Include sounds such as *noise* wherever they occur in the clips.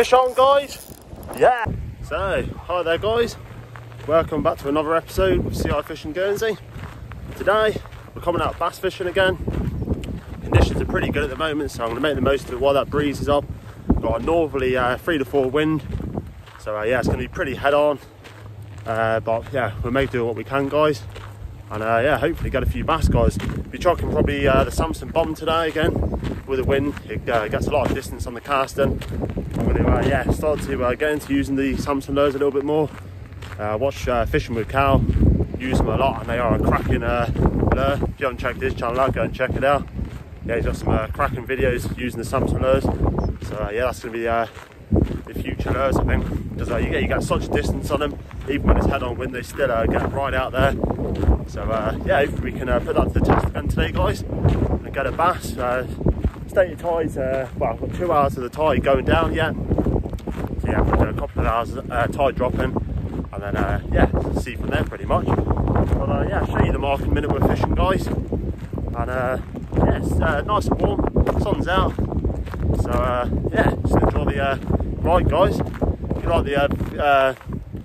Fish on guys? Yeah! So, hi there guys. Welcome back to another episode of CI Fishing Guernsey. Today, we're coming out bass fishing again. Conditions are pretty good at the moment, so I'm gonna make the most of it while that breeze is up. Got a northerly uh, three to four wind. So uh, yeah, it's gonna be pretty head on. Uh, but yeah, we'll make do what we can guys. And uh, yeah, hopefully get a few bass guys. Be chucking probably uh, the Samson bomb today again with the wind. It uh, gets a lot of distance on the casting. Uh, yeah start to uh, get into using the Samson lures a little bit more. Uh, watch uh, Fishing with Cal, use them a lot, and they are a cracking uh, lure. If you haven't checked his channel out, go and check it out. Yeah, he's got some uh, cracking videos using the Samson lures. So uh, yeah, that's going to be uh, the future lures, I think, because uh, you get you get such distance on them. Even when it's head on wind, they still uh, get right out there. So uh, yeah, hopefully we can put that to the test again today, guys, and get a bass. State of tide's uh, well, I've got two hours of the tide going down yet. Yeah, we've got a couple of hours uh, tide dropping, and then uh, yeah, see from there pretty much. But uh, yeah, I'll show you the mark in a minute we're fishing, guys. And uh, yeah, it's uh, nice and warm, sun's out. So uh, yeah, just enjoy the uh, ride, guys. If you like the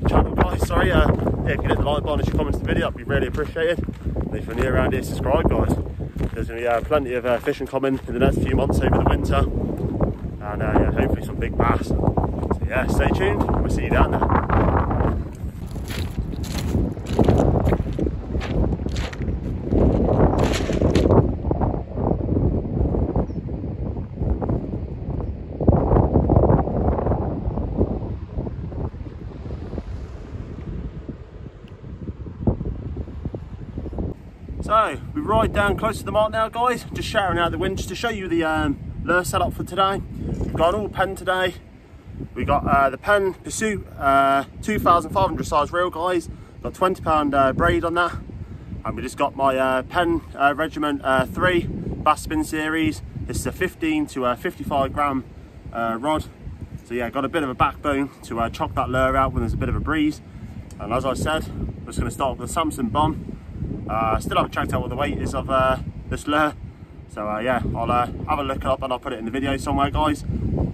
channel, guys, sorry. Yeah, if you hit the like button and your comments to the video, that'd be really appreciated. And if you're new around here, subscribe, guys. There's going to be plenty of fishing coming in the next few months over the winter. And yeah, hopefully some big bass. Yeah, stay tuned. We'll see you down there. So we ride down close to the mark now, guys. Just shouting out the just to show you the um, lure setup for today. We've got all Penn today. We got uh, the Penn Pursuit uh, 2,500 size reel, guys. Got 20 pound uh, braid on that, and we just got my uh, Penn uh, Regiment uh, 3 Bass Spin Series. This is a 15 to uh, 55 gram rod. So yeah, got a bit of a backbone to chock that lure out when there's a bit of a breeze. And as I said, I'm just going to start with the Samson bomb. Still haven't checked out what the weight is of this lure. So yeah, I'll have a look up and I'll put it in the video somewhere, guys.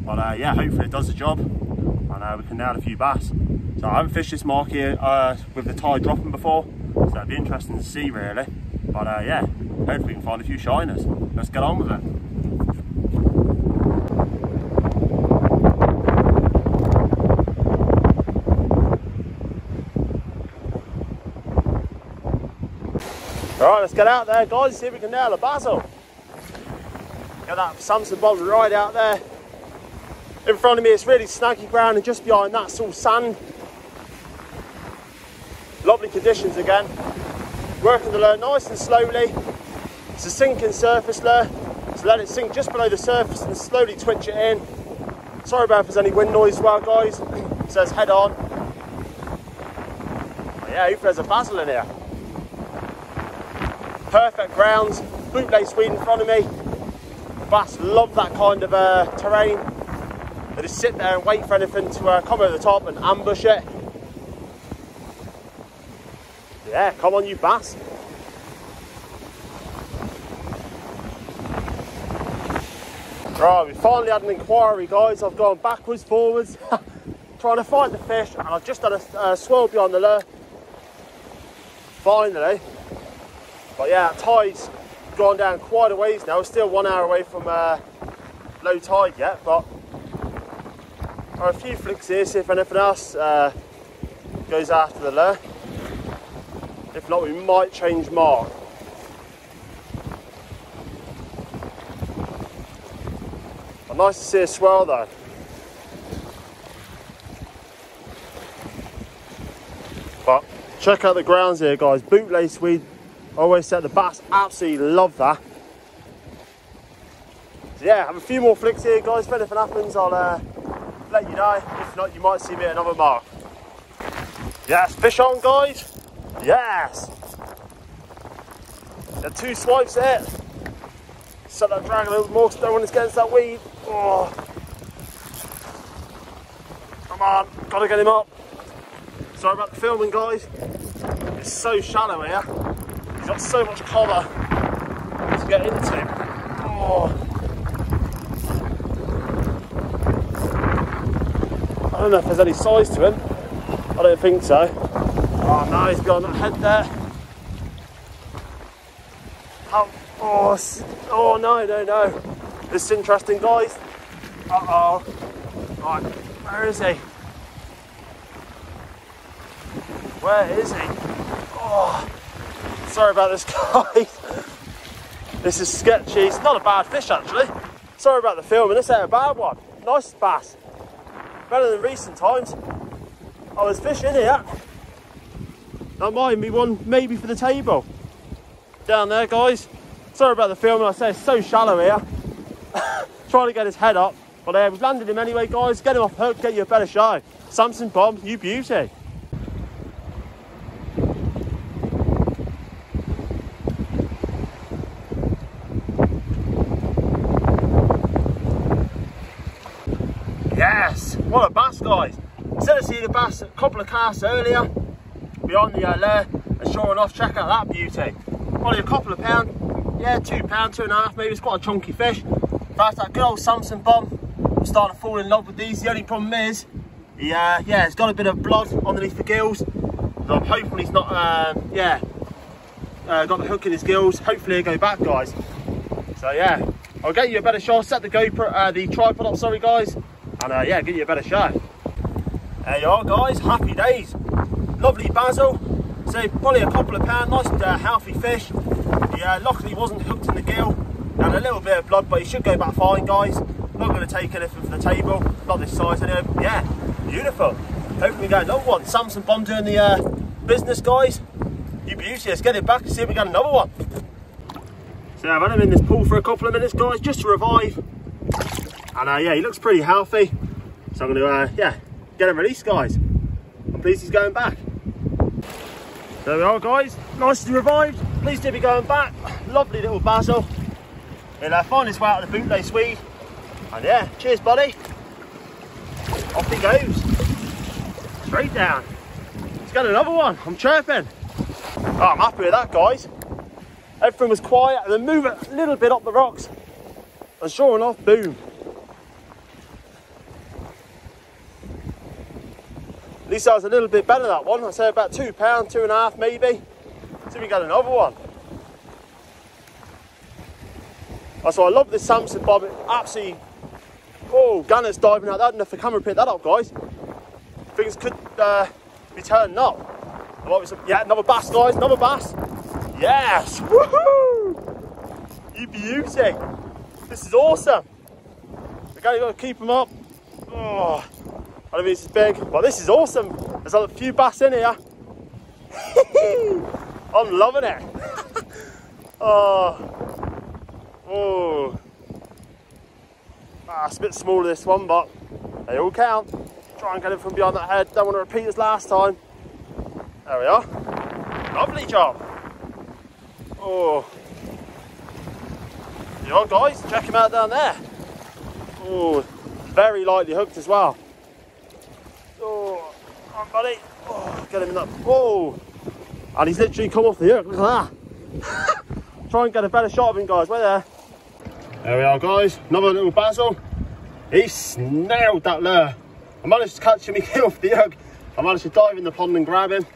But uh, yeah, hopefully it does the job and uh, we can nail a few bass. So I haven't fished this mark here uh, with the tide dropping before, so it'd be interesting to see really. But uh, yeah, hopefully we can find a few shiners. Let's get on with it. Alright, let's get out there guys, see if we can nail a basil. Get that Samson bomb right out there. In front of me it's really snaggy ground and just behind that's all sand. Lovely conditions again. Working the lure nice and slowly. It's a sinking surface lure, so let it sink just below the surface and slowly twitch it in. Sorry about if there's any wind noise as well guys. *clears throat* It says head on. But yeah, hopefully there's a basil in here perfect grounds, bootlace weed in front of me. Bass love that kind of uh, terrain. They just sit there and wait for anything to uh, come over the top and ambush it. Yeah, come on you bass. Right, we finally had an inquiry guys. I've gone backwards, forwards, *laughs* trying to find the fish and I've just done a uh, swirl behind the lure. Finally, but yeah, tide's gone down quite a ways now. We're still one hour away from uh, low tide yet, but a few flicks here, see if anything else uh, goes after the lure. If not, we might change mark. Nice to see a swell though. But check out the grounds here, guys. Bootlace weed Always set the bass, absolutely love that. So yeah, have a few more flicks here, guys. If anything happens, I'll uh, let you know. If not, you might see me at another mark. Yes, fish on, guys. Yes. The two swipes there. Set that drag a little more so when it's against that weed. Oh. Come on, gotta get him up. Sorry about the filming, guys. It's so shallow here. He's got so much cover to get into. Oh. Don't know if there's any size to him. I don't think so. Oh no, he's that head there. Oh, oh no, no, no. This is interesting, guys. Uh-oh. Right, where is he? Where is he? Oh, sorry about this, *laughs* guys. This is sketchy. It's not a bad fish, actually. Sorry about the filming. This ain't a bad one. Nice bass. Better than recent times. I was fishing here. That might be one maybe for the table. Down there, guys. Sorry about the filming. I say it's so shallow here. *laughs* Trying to get his head up. But uh, we've landed him anyway, guys. Get him off hook, get you a better shot. Samson Bomb, you beauty. Yes, what a bass, guys. Seeing a bass a couple of casts earlier, behind the lure, and sure enough, check out that beauty. Only a couple of pound, yeah, two pound, two and a half, maybe. It's quite a chunky fish. That's that good old Samson Bomb. I'm starting to fall in love with these. The only problem is, he, uh, yeah, it's got a bit of blood underneath the gills. So I'm hoping he's not, uh, yeah, uh, got the hook in his gills. Hopefully he'll go back, guys. So yeah, I'll get you a better shot. Set the GoPro, uh, the tripod up, sorry guys, and uh, yeah, get you a better shot. There you are, guys. Happy days. Lovely basil. So probably a couple of pound, nice uh, healthy fish. Yeah, luckily wasn't hooked in the gill. And a little bit of blood, but he should go back fine, guys. Not going to take anything from the table. Not this size anyway. Yeah, beautiful. Hopefully we get another one. Samson Bomb doing the uh, business, guys. You beauty. Let's get it back and see if we get another one. So I've had him in this pool for a couple of minutes, guys, just to revive. And uh, yeah, he looks pretty healthy. So I'm going to, uh, yeah, get him released, guys. I'm pleased he's going back. There we are, guys. Nicely revived. Pleased to be going back. Lovely little basil. He'll uh, find his way out of the bootlace weed. And yeah, cheers, buddy. Off he goes. Straight down. He's got another one. I'm chirping. Oh, I'm happy with that, guys. Everything was quiet and then move it a little bit up the rocks. And sure enough, boom. Least I was a little bit better than that one. I'd say about two pound, two and a half maybe. See we get another one. So I love this Samson bomb. Absolutely, oh, Gannets diving out that. If the camera picked that up, guys, things could uh, be turning up. Yeah, another bass, guys, another bass. Yes, woohoo! You beauty. This is awesome. You got to keep them up. Oh. I don't mean it's big, but this is awesome. There's a few bass in here. *laughs* I'm loving it. *laughs* oh, oh. Ah, it's a bit smaller this one, but they all count. Try and get it from behind that head. Don't want to repeat as last time. There we are. Lovely job. Oh. You know, guys, check him out down there. Oh, very lightly hooked as well. Oh, on, buddy. Oh, get him in that. Whoa. And he's literally come off the hook. Look at that. *laughs* Try and get a better shot of him, guys. Wait there. There we are, guys. Another little basil. He snailed that lure. I managed to catch him *laughs* he came off the hook. I managed to dive in the pond and grab him.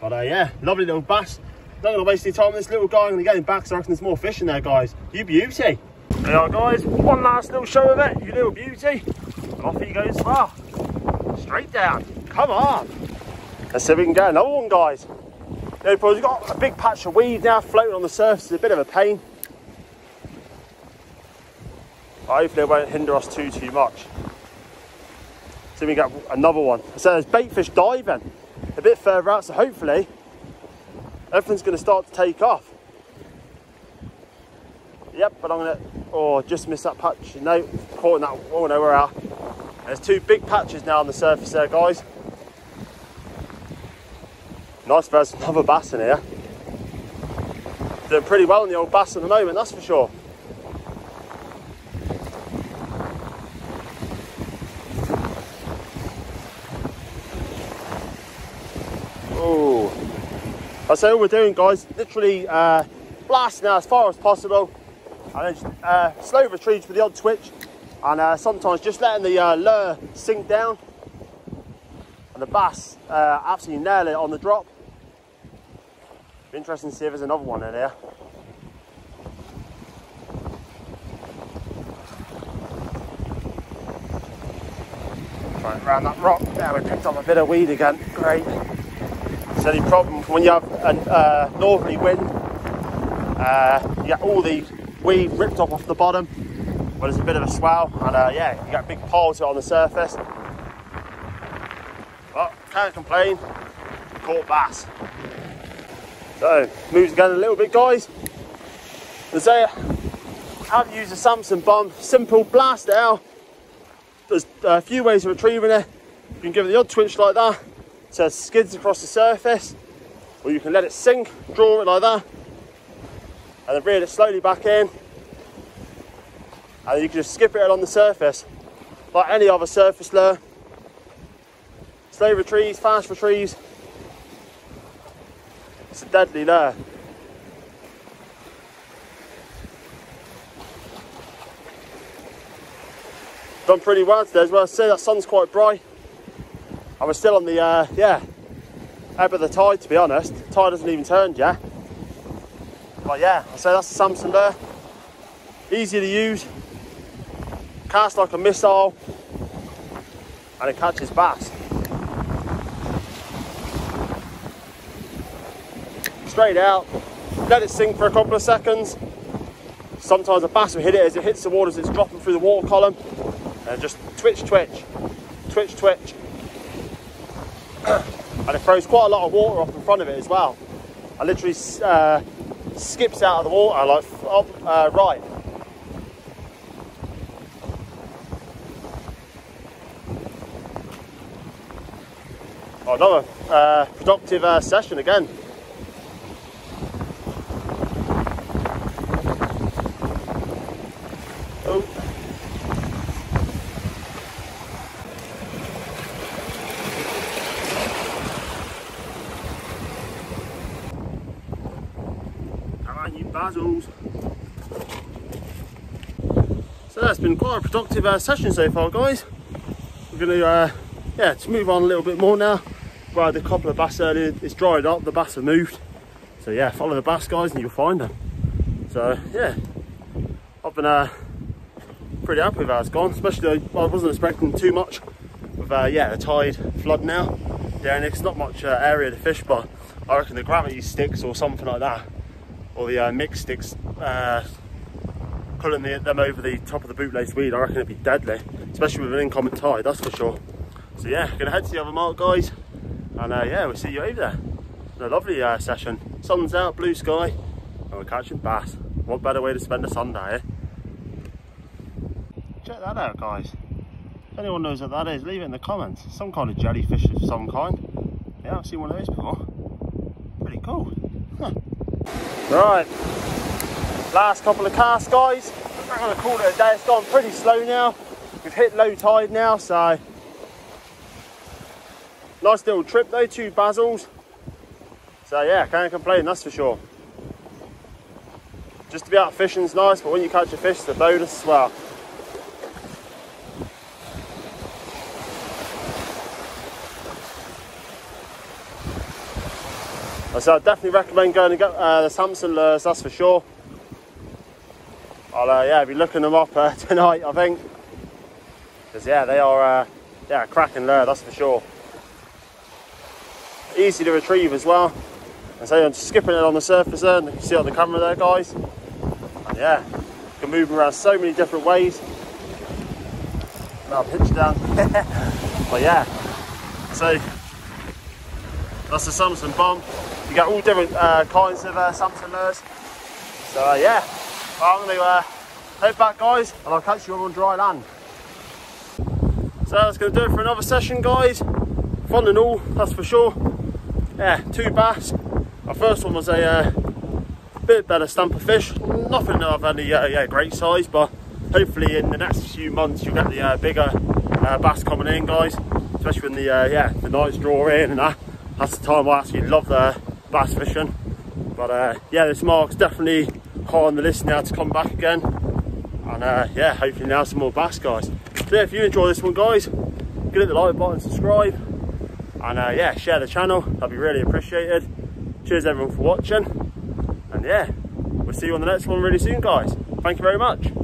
But uh, yeah, lovely little bass. Not going to waste any time with this little guy. I'm going to get him back so I reckon there's more fish in there, guys. You beauty. There you are, guys. One last little show of it. You little beauty. And off he goes far. Straight down. Come on. Let's see if we can get another one, guys. Yeah, we've got a big patch of weed now floating on the surface. It's a bit of a pain. hopefully it won't hinder us too, too much. See if we get another one. So there's baitfish diving a bit further out, so hopefully everything's going to start to take off. Yep, but I'm going to, oh, just miss that patch. No, caught in that, oh no, we're out. There's two big patches now on the surface there, guys. Nice there's another bass in here. Doing pretty well in the old bass at the moment, that's for sure. Oh, say all we're doing, guys, literally uh, blasting out as far as possible, and then uh, slow retrieves for the odd twitch, and uh, sometimes just letting the uh, lure sink down And the bass uh, absolutely nail it on the drop. Interesting to see if there's another one in here. Right around that rock. There, we picked up a bit of weed again. Great. It's any problem when you have a uh, northerly wind, uh, you get all the weed ripped off off the bottom. But there's a bit of a swell, and uh, yeah, you get big piles on the surface. But can't complain. Caught bass. So moves again a little bit, guys. As I have used a Samson bomb, simple blast out there's uh, a few ways of retrieving it. You can give it the odd twitch like that, so it skids across the surface, or you can let it sink, draw it like that, and then reel it slowly back in, and you can just skip it along the surface, like any other surface lure. Slow retrieves, fast retrieves. It's a deadly lure. done pretty well today as well. Say that sun's quite bright. I was still on the, uh, yeah, ebb of the tide to be honest. The tide hasn't even turned yet. But yeah, I say that's the Samson there. Easy to use, cast like a missile, and it catches bass. Straight out, let it sink for a couple of seconds. Sometimes a bass will hit it as it hits the water as it's dropping through the water column. And just twitch, twitch, twitch, twitch. *coughs* and it throws quite a lot of water off in front of it as well. I literally uh, skips out of the water like up, uh, right. Another uh, productive uh, session again. Basil's. So that's been quite a productive uh, session so far, guys. We're going to, uh, yeah, to move on a little bit more now. Where the couple of bass earlier, it's dried up, the bass have moved. So yeah, follow the bass, guys, and you'll find them. So yeah, I've been uh, pretty happy with how it's gone, especially though I wasn't expecting too much with, uh, yeah, the tide flood now. Yeah, and it's not much uh, area to fish, but I reckon the gravity sticks or something like that or the uh, mix sticks uh, pulling the, them over the top of the bootlace weed, I reckon it'd be deadly, especially with an incoming tide, that's for sure. So yeah, gonna head to the other mark, guys, and uh, yeah, we'll see you over there. a lovely uh, session. Sun's out, blue sky, and we're catching bass. What better way to spend a Sunday, eh? Check that out, guys. If anyone knows what that is, leave it in the comments. Some kind of jellyfish of some kind. Yeah, I've seen one of those before. Pretty cool. Huh. Right, last couple of casts, guys. I'm gonna call it a day. It's gone pretty slow now. We've hit low tide now, so nice little trip though, two basils. So yeah, can't complain, that's for sure. Just to be out fishing's nice, but when you catch a fish, it's a bonus as well. So I definitely recommend going and get uh, the Samson lures, that's for sure. I'll uh, yeah be looking them up uh, *laughs* tonight, I think. Because yeah, they are uh, yeah cracking lure, that's for sure. Easy to retrieve as well. And so I'm skipping it on the surface there, and you can see on the camera there, guys. And yeah, you can move them around so many different ways. I'll pitch down. *laughs* but yeah, so that's the Samson bomb. You get all different uh, kinds of uh, Samson lures. So uh, yeah, well, I'm going to uh, head back guys and I'll catch you on dry land. So that's going to do it for another session guys. Fun and all, that's for sure. Yeah, two bass. Our first one was a uh, bit better stamp of fish. Nothing of any uh, yeah, great size, but hopefully in the next few months you'll get the uh, bigger uh, bass coming in guys. Especially when the yeah the nights draw in and that. That's the time I actually love the bass fishing. But uh, yeah, this mark's definitely high on the list now to come back again. And uh, yeah, hopefully now some more bass, guys. So yeah, if you enjoy this one, guys, give it the like button, subscribe. And uh, yeah, share the channel, that'd be really appreciated. Cheers everyone for watching. And yeah, we'll see you on the next one really soon, guys. Thank you very much.